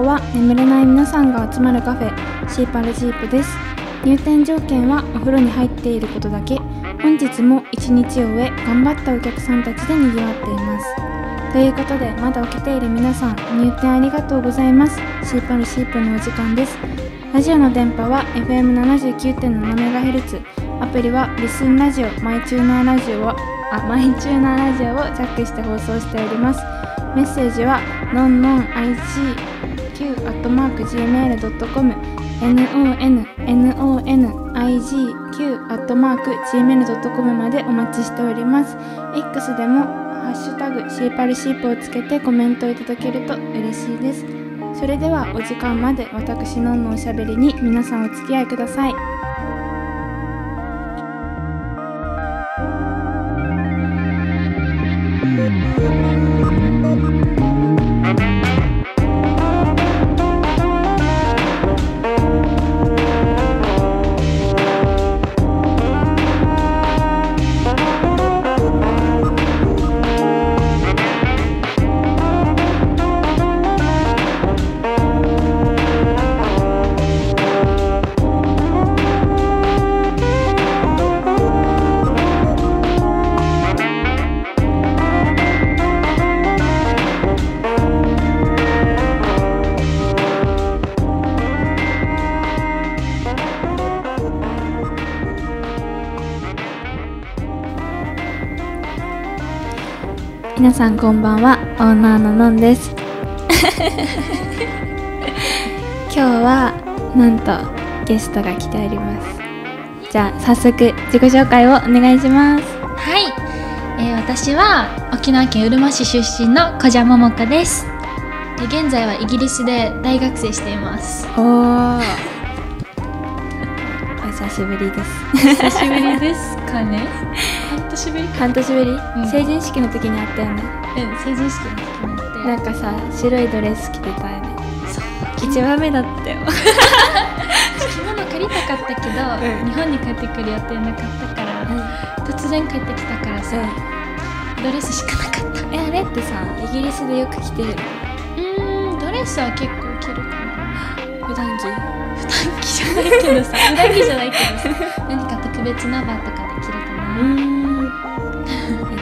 ここは眠れない皆さんが集まるカフェシーパルジープです。入店条件はお風呂に入っていることだけ。本日も一日を終え頑張ったお客さんたちで賑わっています。ということでまだ起きている皆さん入店ありがとうございます。シーパルシープのお時間です。ラジオの電波は FM79.7MHz アプリはリスンラジオマイチューナーラジオをあマイチューナーラジオをジャックして放送しております。メッセージはの nonigq.gmail.com nonnigq.gmail.com までお待ちしております。X でもハッシュタグシーパルシープをつけてコメントいただけると嬉しいです。それではお時間まで私のんのおしゃべりに皆さんお付き合いください。さんこんばんはオーナーののんです。今日はなんとゲストが来ております。じゃあ早速自己紹介をお願いします。はい、えー私は沖縄県うるま市出身の小邪桃子です。で現在はイギリスで大学生しています。おお お久しぶりです。久しぶりですかね。半年ぶり？か半年ぶり、ん。成人式の時に会ったよね。うん成人式の時になって。なんかさ白いドレス着てたよね。そう。一番目だったよ。着物借りたかったけど、うん。日本に帰ってくる予定なかったから、突然帰ってきたからさ、ドレスしかなかった。えあれってさイギリスでよく着てるの？うーんドレスは結構着るかな。普段着？普段着じゃないけどさ普段着じゃないけどさ何か特別な場とかで着るかな、ん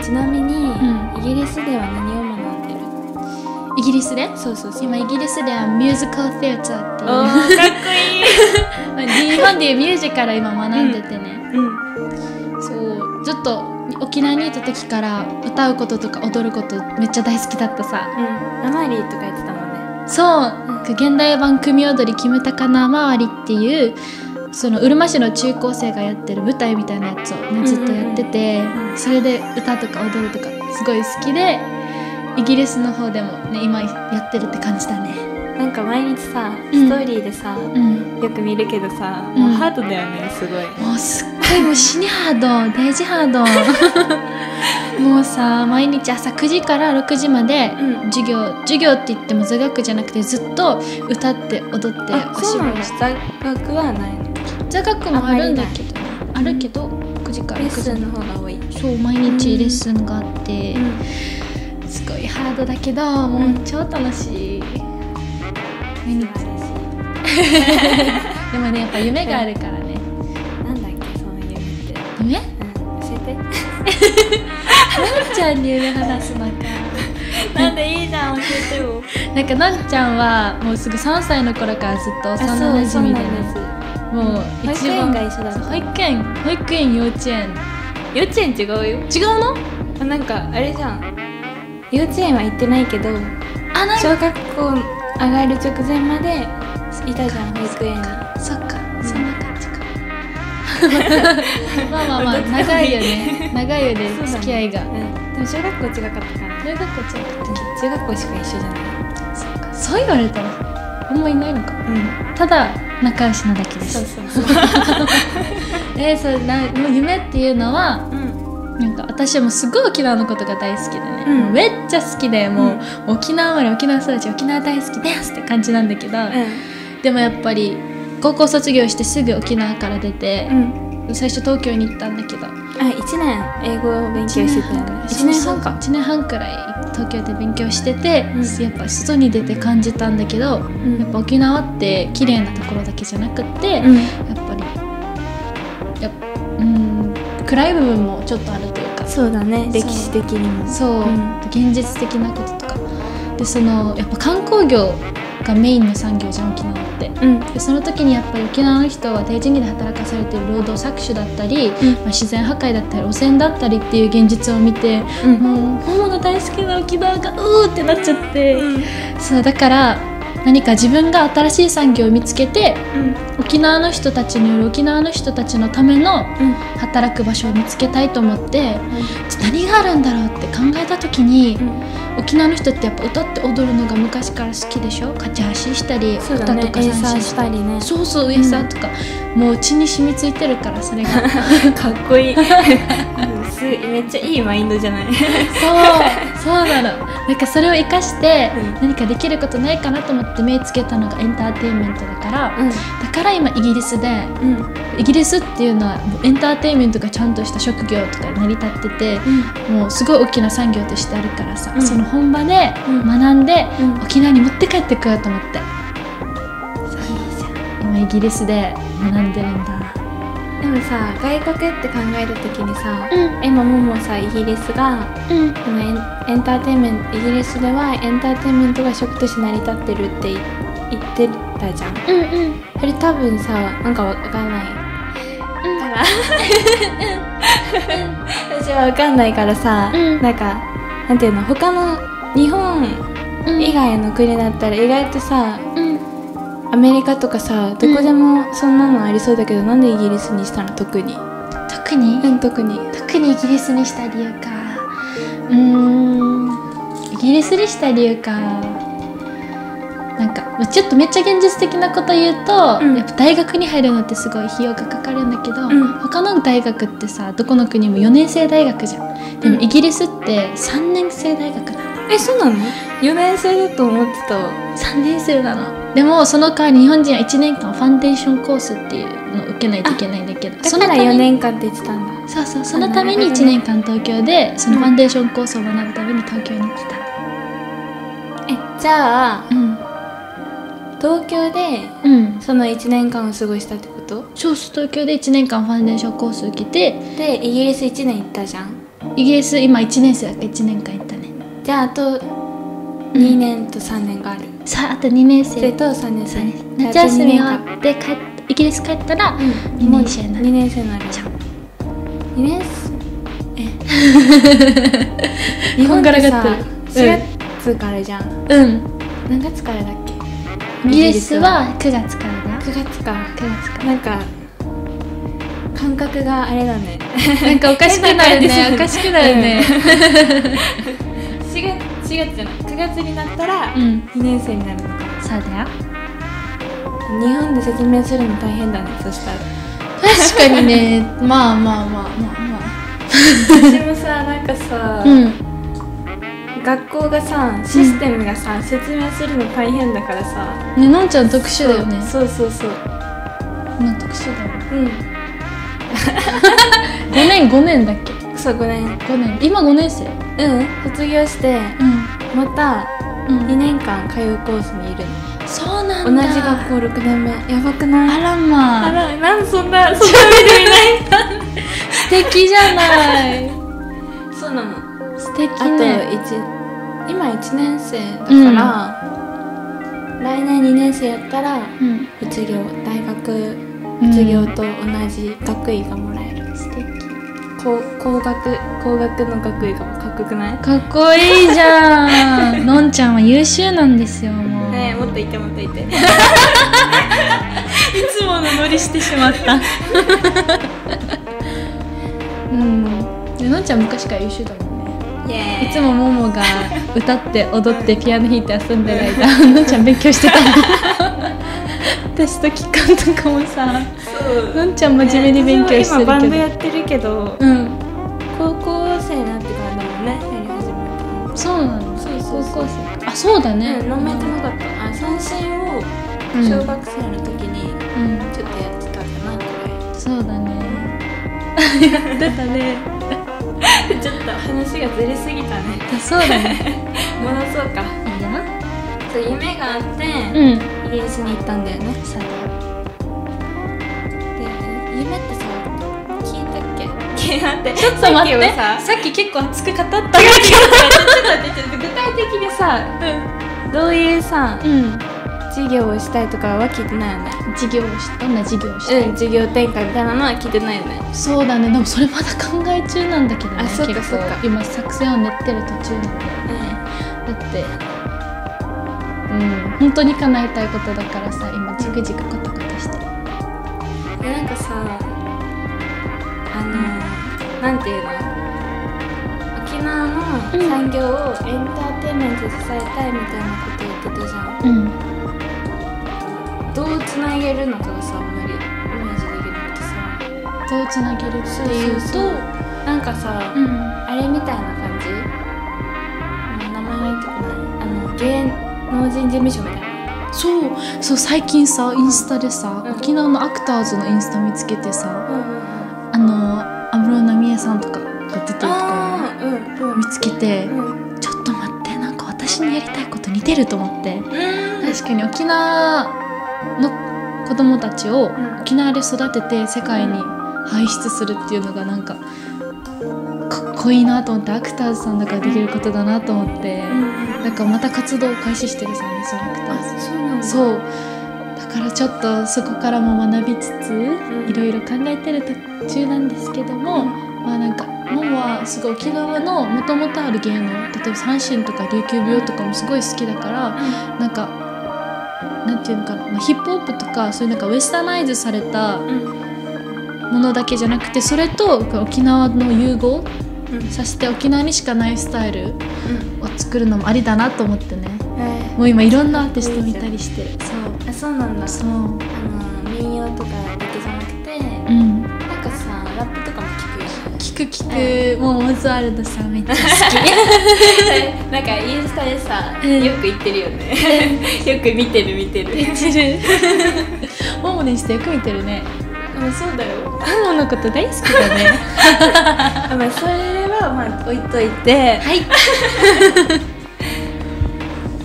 ちなみに、うイギリスでは何を学んでる？イギリスで？そうそうそう。今イギリスではミュージカル・テアターっていう。かっこいい。日本でいうミュージカル今学んでてね、うん。そうずっと沖縄にいた時から歌うこととか踊ることめっちゃ大好きだったさ。うん。アマリーとか言ってたもんね。そう、現代版組踊りキムタカナ周りっていうそのうるま市の中高生がやってる舞台みたいなやつを、ね、ずっとやってて、それで歌とか踊るとかすごい好きでイギリスの方でもね今やってるって感じだね。なんか毎日さうん。ストーリーでさ、うん。よく見るけどさ、うん。もうハードだよねすごい。もうすっごいもう死にハードデージハード。もうさ毎日朝9時から6時までうん。授業授業って言っても座学じゃなくてずっと歌って踊ってあお芝居して。座学はないの？座学もあるんだけどねあるけど9時からレッ6時スンの方が多い。そう毎日レッスンがあってうすごいハードだけどもう超楽しい。毎日で もねやっぱ夢があるからね。なんだっけその夢って。夢？うん教えて。のんちゃんに夢話すのか。なんでいいじゃん教えてよ。なんかのんちゃんはもうすぐ3歳の頃からずっと幼あそう馴染でです。ねもう保育園が一緒だ保育園保育園幼稚園。幼稚園違うよ。違うの？あなんかあれじゃん。幼稚園は行ってないけどあなん小学校上がる直前までいたじゃん保育園にそっか、そんな感じか。まあまあまあ長いよね。長いよね付き合いが。うん。でも小学校違かったから大学校違った。中学校しか一緒じゃない。そっか。そう言われたらあんまいないのか。うん。ただ仲良しなだけです。そうそうそう。えー、そうなもう夢っていうのはうん。なんか私はもうすごい沖縄のことが大好きでね、うん。めっちゃ好きでもう、うん沖縄生まれ沖縄育ち沖縄大好きですって感じなんだけど、でもやっぱり高校卒業してすぐ沖縄から出てう、ん。最初東京に行ったんだけど。あ一年英語を勉強してたよね。一年半か。1年半くらい東京で勉強してて、うん。やっぱ外に出て感じたんだけど、うん。やっぱ沖縄って綺麗なところだけじゃなくって、うん。やっぱりやっうん暗い部分もちょっとあるというかそうだね。歴史的にも。そう、うん。現実的なこととか。でそのやっぱ観光業がメインの産業じゃん沖縄って。うん。でその時にやっぱり沖縄の人は低賃金で働かされている労働搾取だったり、うん。まあ、自然破壊だったり汚染だったりっていう現実を見てうん。もうホモが大好きな沖縄がうーってなっちゃって、うん。そうだから何か自分が新しい産業を見つけてうん。沖縄の人たちによる沖縄の人たちのためのうん。働く場所を見つけたいと思って何があるんだろうって考えた時に、沖縄の人ってやっぱ歌って踊るのが昔から好きでしょ？勝ち橋したり、ね。歌とか三振したりね。そうそうウエスターとか、もう血に染みついてるからそれが。かっこいい。う んすめっちゃいいマインドじゃない？そうそうなの。なんかそれを生かしてうん。何かできることないかなと思って目つけたのがエンターテインメントだから、うん。だから今イギリスでうん。イギリスっていうのはエンターテインメントがちゃんとした職業とか成り立ってて、もうすごい大きな産業としてあるからさ、うん。その本場でうん。学んで、うん。沖縄に持って帰ってこようと思って。今イギリスで学んでるんだでもさ外国って考えた時にさうん。今ももさイギリスがうん。このエンターテインメントイギリスではエンターテインメントが職として成り立ってるってい言ってたじゃん。うんうん。それ多分さなんかわかんない。から。私はわかんないからさ、うん。なんかなんていうの他の日本うん。以外の国だったら意外とさうんアメリカとかさどこでもそんなのありそうだけど、なんでイギリスにしたの？特に。特に？うん特に。特にイギリスにした理由か。うーん。イギリスにした理由か。なんかまあちょっとめっちゃ現実的なこと言うと、うん。やっぱ大学に入るのってすごい費用がかかるんだけど、うん。他の大学ってさどこの国も4年生大学じゃん。でもうん。イギリスって3年生大学なのえそうなの？?4 年生だと思ってた。わ3年生な。のでもその代わり日本人は1年間ファンデーションコースっていうのを受けないといけないんだけどそのために4年間って言ってたんだ。そうそうそのために1なるほどね年間東京でそのファンデーションコースを学ぶために東京に来た。えじゃあうん。東京でうん。その1年間を過ごしたってこと？そうそう東京で1年間ファンデーションコース受けてでイギリス1年行ったじゃん。イギリス今1年生だから1年間行ったね。じゃああと2年と3年がある、さああと2年生。と3年生。夏休み終わはって帰っイギリス帰ったらうん。2年生になる。2年生になる。じゃん。2年生え？日本ってさこんがらがってる。4月からじゃん、うん。何月からだっけ？イギリスは9月からだ。よ9月か。9月から。なんか感覚があれだね。なんかおかしくなるね。おかしくなるね。4月4月じゃない9月になったらうん。2年生になるのか。そうだよ。日本で説明するの大変だね。そしたら。確かにね。まあまあまあまあま私もさなんかさ、あうん。学校がさシステムがさ、説明するの大変だからさ。ねのんちゃん特殊だよね。そうそうそうの特殊だようん。5年5年だっけ？そう5年。5年。今5年生。うん。卒業してうん。またうん。2年間通うコースにいるそうなの、んだ。同じ学校6年目。やばくない？あらまあ。あらなんそんな そんな見て素敵じゃない。そうなの。素敵あとね一今1年生だから、来年2年生やったらうん。卒業大学卒業と同じ学位がもらえる、素敵工工学工学の学位がかっこよくない？かっこいいじゃん。のんちゃんは優秀なんですよもう。ねえもっといてもっといて。いつものノリしてしまった。うん。でのんちゃん昔から優秀だもんね。いつもももが歌って踊ってピアノ弾いて遊んでる間のんちゃん勉強してた。のテスト期間とかもさのん。ちゃん。真面目に勉強して今バンドやってるけどうん。高校生になってからだもん。ねやり始めたのそうなのそうそうそう高校生あそうだねうん。飲めてなかったあ三振を小学生の時にちょっとやってたかなこれそうだねやってたねちょっと話がずれすぎたねそうだね戻そうかいいやそう夢があって、うん。イギリスに行ったん。だよねそうだよ夢ってさ聞いたっけ？聞いたってちょっと待って。ささっき結構熱く語った。ちょっと待ってちょっと具体的にさどういうさうん。授業をしたいとかは聞いてないよね？授業をしどんな授業をしたい、うん授業展開みたいなのは聞いてないよね。そうだね。でもそれまだ考え中なんだけどねあそっか結そっか。構今作戦を練ってる途中なん。だよねだってうん。本当に叶えたいことだからさ今じくじくコタコタしてるでなんかさあのなんていうの？沖縄の産業をエンターテインメントで支えたいみたいなこと言ってたじゃん。うん。どうつなげるのかがさあんまりイメージできなくてさ。どうつなげるっていうとなんかさ、うん。あれみたいな感じ？うん名前が言ってこない。あの芸能人事務所みたいなそうそう最近さインスタでさ、うん。沖縄のアクターズのインスタ見つけてさうんあの安室奈美恵さんとかが出てるとこああうんうん。見つけて、うんちょっと待ってなんか私にやりたいこと似てると思って。うん。確かに沖縄の子供たちをん。沖縄で育てて世界に輩出するっていうのがなんかかっこいいなと思ってアクターズさんだからできることだなと思ってなんかまた活動を開始してるそのアクターズあそうなんだ。そう。だからちょっとそこからも学びつつん。いろいろ考えてる途中なんですけども、まあなんかモモはすごい沖縄のもともとある芸能例えば三線とか琉球舞踊とかもすごい好きだからなんかなんていうのかな、まあ、ヒップホップとかそういうなんかウェスタナイズされたうん。ものだけじゃなくてそれと沖縄の融合うんさせて沖縄にしかないスタイルうん。を作るのもありだなと思ってね。えもう今いろんなアーティスト見たりして。るそう。ーあそうなんだ。そう。あの民謡とかだけじゃなくてうん。なんかさラップとかも聞くよね。聞く聞く、もうオズワルドさんめっちゃ好 なんかインスタでさ、うん。よく言ってるよね。よく見てる見てる。き見てる。モモのインスタよく見てるね。あそうだよ。モモのこと大好きだね。あまあそれはまあ置いといて。はい。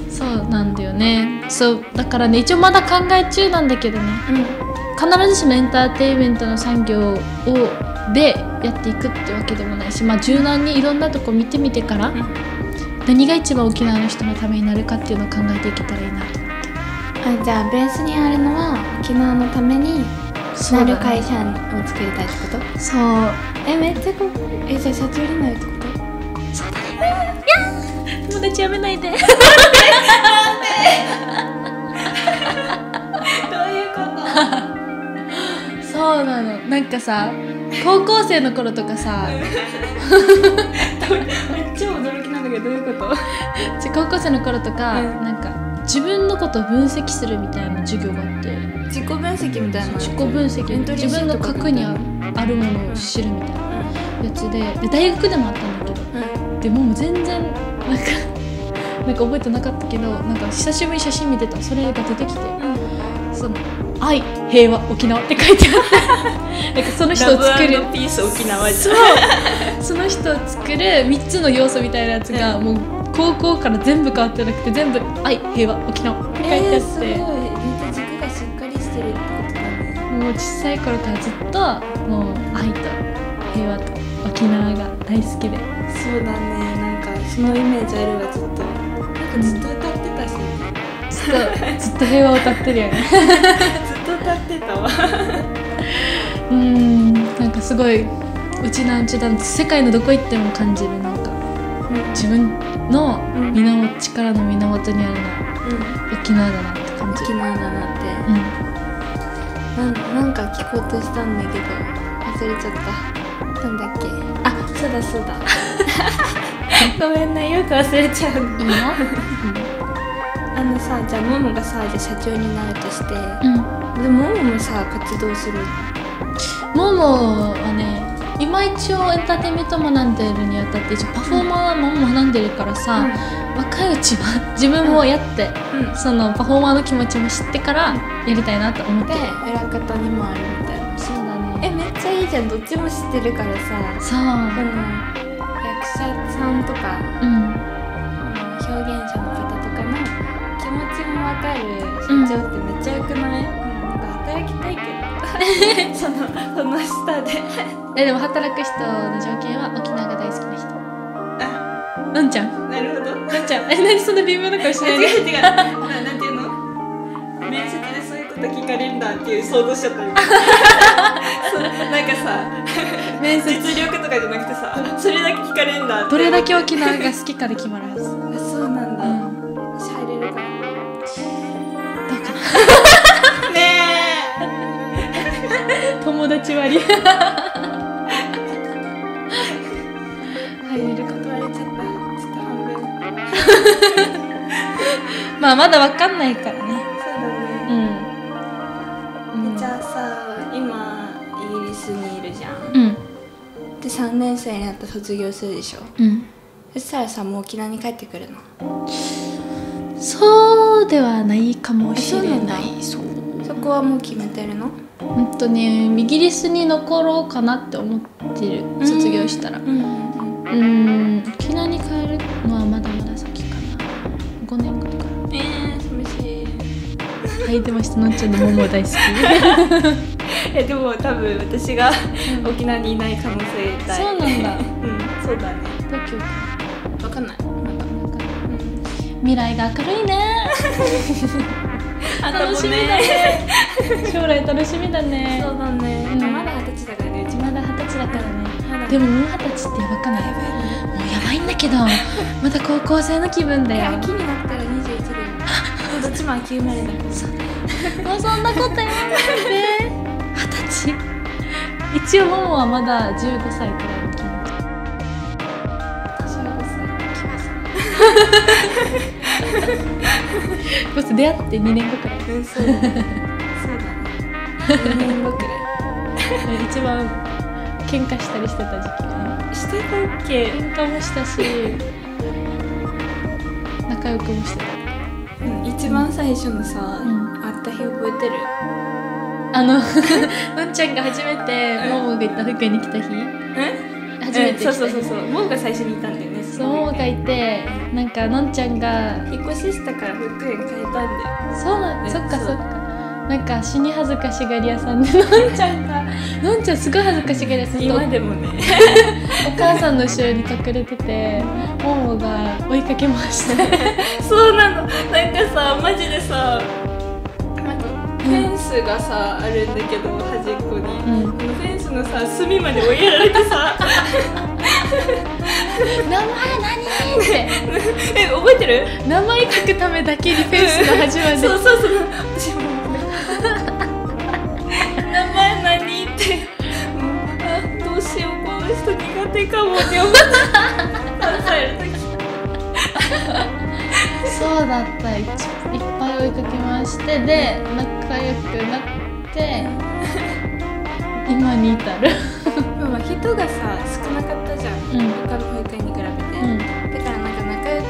そうなんだよね。そうだからね一応まだ考え中なんだけどね。うん。必ずしもエンターテインメントの産業をでやっていくってわけでもないしまあ柔軟にいろんなとこ見てみてから、何が一番沖縄の人のためになるかっていうのを考えていけたらいいなとあじゃあベースにあるのは沖縄のためになる会社を作りたいってことそう。えめっちゃかっこいいえじゃあ社長になるってこと？友達やめないで。どういうことそうなのなんかさ高校生の頃とかさめっちゃ驚きなんだけどどういうことち高校生の頃とか、うんなんか自分のことを分析するみたいな授業があって。自己分析みたいな自己分析。自分の核にああるものを知るみたいなやつで。で大学でもあったんだけど。うん。でも全然なんか なんか覚えてなかったけどなんか久しぶりに写真見てた。らそれが出てきて。その「愛平和沖縄」って書いてあって。なんかその人を作る。ピース沖縄じそう。その人を作る3つの要素みたいなやつがもう高校から全部変わってなくて全部「愛平和沖縄」って書いてあって、えー、すごい。めっちゃ軸がしっかりしてるってことだね。もう小さい頃からずっともう愛と平和と沖縄が大好きで。そうだね。なんかそのイメージあるわずっと。なんかずっと歌ってたし、ずっとずっと平和を歌ってるよね。ずっと歌ってたわ。うーんなんかすごいうちなんちゅだん世界のどこ行っても感じるな自分のうん。源力の源にあるのはうん。沖縄だなって感じ。沖縄だなって。うん。なんなんか聞こうとしたんだけど忘れちゃった。なんだっけ？あそうだそうだ。ごめんねよく忘れちゃう。いいの あのさじゃあモモがさじゃあ社長になるとしてうん。でもモモもさ活動する？モモはね今一応エンターテインメント学んでるにあたって一応パフォーマーも学んでるからさ、若いうちは自分もやって、うん、うん、そのパフォーマーの気持ちも知ってからやりたいなと思って。裏方にもあるみたいな。そうだね。えめっちゃいいじゃん。どっちも知ってるからさ。そう。でも者さんとかうん。表現者の方とかの気持ちもわかる社長ってめっちゃよくない、働きたいけど。そのその下で。えでも働く人の条件は沖縄が大好きな人。あのんちゃん。なるほど。のんちゃん。え何そんな微妙な顔しないの違う違う。ななんていうの？面接でそういうこと聞かれるんだっていう想像しちゃった。今そうなんかさ面接。実力とかじゃなくてさそれだけ聞かれるんだどれだけ沖縄が好きかで決まるはず友達割り。入れる断れちゃった。ちょっと半分。まあまだわかんないからね。そうだね。うん。うん。じゃあさ今イギリスにいるじゃん。うん。で3年生になったら卒業するでしょ。うん。そしたらさもう沖縄に帰ってくるの？そうではないかもしれない。そう。そこはもう決めてるの？うんとねイギリスに残ろうかなって思ってる卒業したら。うん沖縄に帰るのはまだまだ先かな。5年後とか。えー、寂しい。履いてましたのんちゃんのもも大好き。えでも多分私が沖縄にいない可能性大。そうなんだ。うんそうだね。東京か。分かんない。未来が明るいね あ楽しみだね。将来楽しみだね。そうだね、うん。まだ二十歳だからね。うちまだ二十歳だからね。でももう二十歳ってやばくないもうやばいんだけど まだ高校生の気分だよ。秋になったら21だよどっちも秋生まれだから。もうそんなこと言わないで。二十歳。一応ももはまだ15歳くらいの気持ち私は5歳来ますこいつ出会って2年後くらい。うんそう。だねそうだね。2年後くら一番喧嘩したりしてた時期ね。いしてたっけ？喧嘩もしたし仲良くもしてた。うん一番最初のさ、うん。会った日覚えてる？あの のんちゃんが初めてうんももが行った福井に来た日。え？初めて来た日。そうそうそうそう。モンが最初にいたんだよねそうももがいてなんかのんちゃんが引っ越ししたから福井に変えたんだよ。そうなんねそっかそっか。なんか死に恥ずかしがり屋さんでのんちゃんがのんちゃんすごい恥ずかしがり屋さん今でもね。お母さんの後ろに隠れててももが追いかけました そうなの。なんかさマジでさフェンスがさ、あるんだけど端っこに、うん。フェンスのさ隅まで追いやられてさ 名前何？って。え覚えてる？名前書くためだけにフェンスの端までそうそうそう。私も名前何？って。もうあどうしよう。この人苦手かもって思って3歳の時そうだった。いっいっぱい追いかけましてで仲良くなって今に至る。まあ人がさ少なかったじゃん、うん。他の保育園に比べて、うん。だからなんか仲良く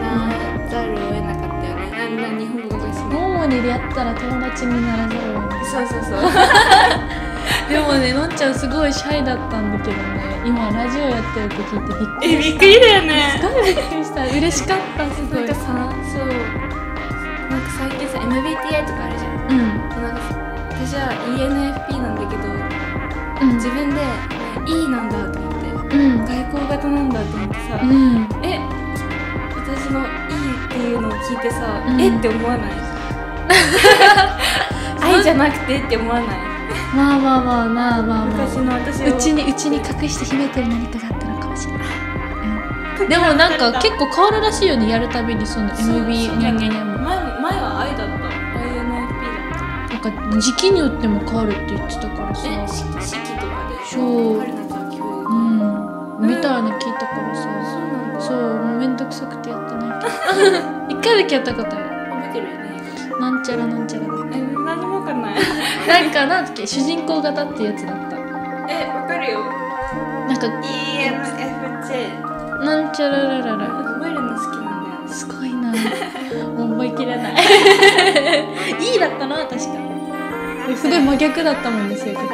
なざるを得なかったよね。なな日本語がしない。ももに出会ったら友達にならざるを得ない。そうそうそう。でもねのんちゃんすごいシャイだったんだけどね。今ラジオやってるって聞いてびっくりえびっくりだよね。すごいびっくりした。嬉しかったすごいなんかさそう。なんか最近さ MBTI とかあるじゃん。うん。なんかさ私は ENFP なんだけどうん自分で、ね、E なんだと思ってうん外交型なんだと思ってさ、うん。え私の E っていうのを聞いてさ、うん。えって思わない？愛じゃなくてって思わない？まあまあまあまあまあま昔あの私を。うちにうちに隠して秘めてる何かがあったのかもしれない、うん、でもなんか 結構変わるらしいよねやるたびにその MB 人間やも。前前は愛だった。INFP だった。なんか時期によっても変わるって言ってたからさそう春夏秋冬うん。みたいな聞いたからさそうん。そうもうめん。どくさくてやってないけど一回だけやったことある覚えてるよねなん。ちゃらなん。ちゃらえ何もわかん。ないなん。かなん。だっけ主人公型ってやつだったえわかるよなん。か ENFJ なん。ちゃらららら覚えるの好きなん。だよねすごいなもう覚えきれないいいだったな確かすごい真逆だったもん。ね性格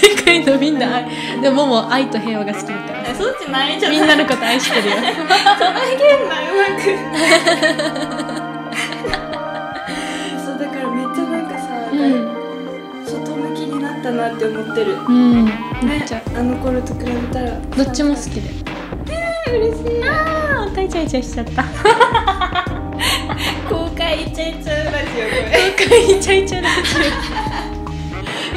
世界のみんな愛。でももう愛と平和が好きだからえそっちないじゃないみんなのこと愛してるよ。その変なうまくそうだからめっちゃなんかさ、うん、外向きになったなって思ってる。うん、めねっちゃ。あの頃と比べたら。どっちも好きで。嬉しい。ああおたいちゃいちゃいしちゃった公開イチャイチャラジオこれかいちゃいちゃいですよ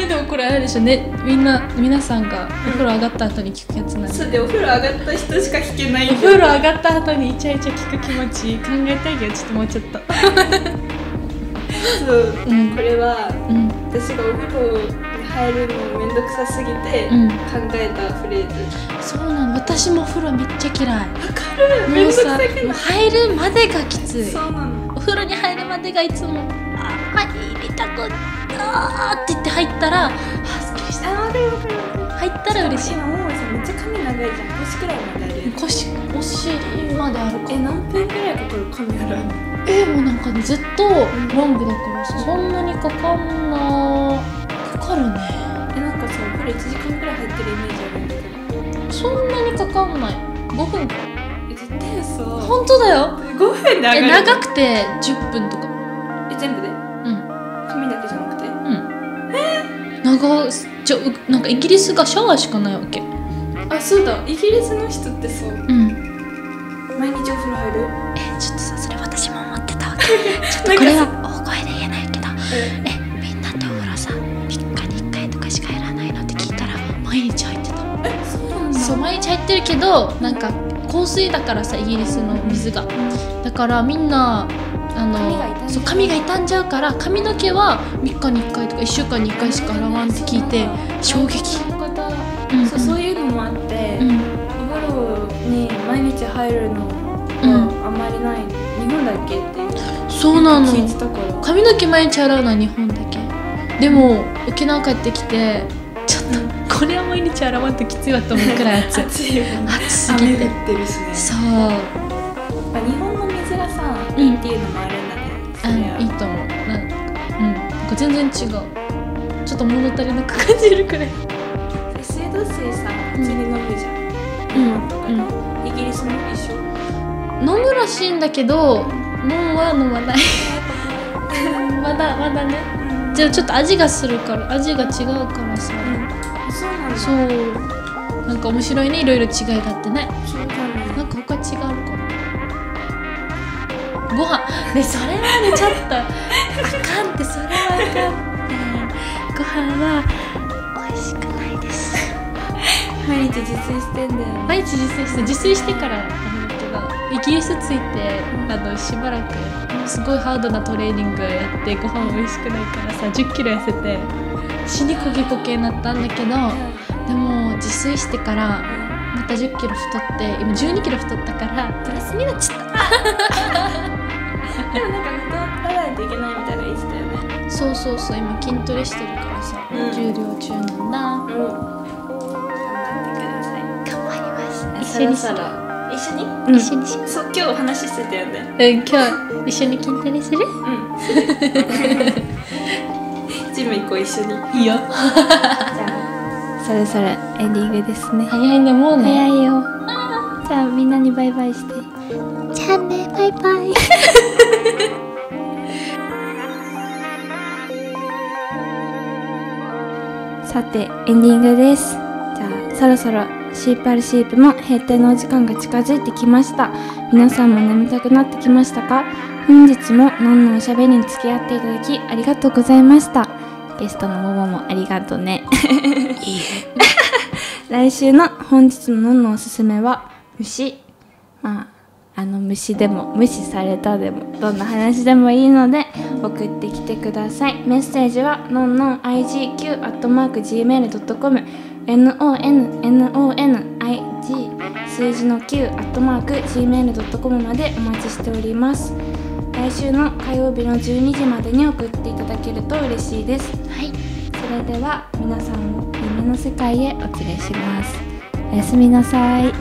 えでもこれあれでしょ。ねみんな皆さんがお風呂上がった後に聞くやつなんで。そうでお風呂上がった人しか聞けない。んおだ風呂上がった後にイチャイチャ聞く気持ち考えたいけどちょっともうちょっと。そう、うん。これはうん。私がお風呂に入るのめんどくさすぎてうん。考えたフレーズ。そうなの私もお風呂めっちゃ嫌い。わかる。めんどくささくない入るまでがきつい。そうなの。お風呂に入るまでがいつも「あー入りたくあーって言って入ったら「あっきりした入ったら嬉しい。今ももさんめっちゃ髪長いじゃん。腰くらいまである腰お尻まである。かえ何分くらいかかる髪洗うのえもうなんかねずっとロングだからさ。そんなにかかんな。かかるね。えなんかさお風呂1時間くらい入ってるイメージあるんだけど。そんなにかかんない。5分。か本当だよ。5分でえる長くて10分とうん長ちょうなんかイギリスがシャワーしかないわけ。あそうだ。イギリスの人ってさう。ん。毎日お風呂入る？えちょっとさそれ私も思ってたわけ。ちょっとこれは大声で言えないけど。え。えみんなってお風呂さ3日に1回とかしかやらないのって聞いたら毎日入ってた。えそうなんだ。そう毎日入ってるけどなんか香水だからさイギリスの水が。だからみんなあのそう髪が傷んじゃうから髪の毛は3日に1回とか1週間に1回しか洗わんって聞いて衝撃。そうそうそういうのもあって、うん。お風呂に毎日入るのうん。があんまりない、日本だっけってそうなの。聞いてたから髪の毛毎日洗うのは日本だけ。でも沖縄帰ってきてちょっとこれは毎日洗わんときついわと思うくらい暑い。暑い暑すぎて。ってるしね。そう。まあ日本の水がさ、うん。いいっていうのもある全然違う。ちょっと物足りなく感じるくらい。水道水さうん普通に飲むじゃん、うん日本とかで、イギリスも一緒？飲むらしいんだけど飲むは飲まない。まだまだね。じゃあちょっと味がするから味が違うからさ。そうなんだ。そう。なんか面白いね。いろいろ違いがあってね。なんか他違うかなご飯。ねそれはねちょっとあかんってそれはあかんってご飯は美味しくないです。毎日自炊してんだよ。ね毎日自炊して自炊してからなんだけどイギリス着いてあのしばらくすごいハードなトレーニングをやってご飯美味しくないからさ1 0キロ痩せて死にこげこけになったんだけどでも自炊してからまた1 0キロ太って今1 2キロ太ったからプラスになっちゃった でもなんか運動取らないといけないみたいな言ってたよね。そうそうそう今筋トレしてるからさ、うん。重量中なんだ。うん。頑張ってください頑張ります一緒にする一緒に、うん。一緒にしよそう今日話してたよね。う、うん、今日一緒に筋トレする？うん。ジム行こう一緒に。いいよ。じゃあそろそろエンディングですね。早いねもうね。早いよ。じゃあみんなにバイバイして。じゃあねバイバイ さてエンディングです。じゃあそろそろシーパルシープも閉店のお時間が近づいてきました。皆さんも眠たくなってきましたか？本日ものんのおしゃべりに付き合っていただきありがとうございました。ゲストのもももありがとうね。来週の本日ののんのおすすめは？虫まああの虫でも無視されたでもどんな話でもいいので送ってきてください。メッセージはのんのん igq.gmail.com nonnonnig 数字の 9.gmail.com までお待ちしております。来週の火曜日の12時までに送っていただけると嬉しいです。はい。それでは皆さんを夢の世界へお連れします。おやすみなさい